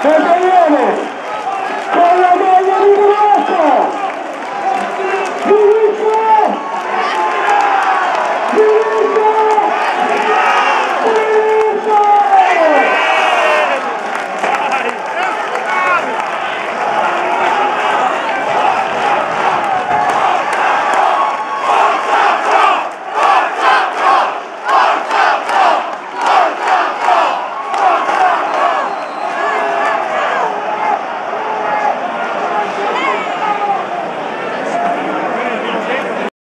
There's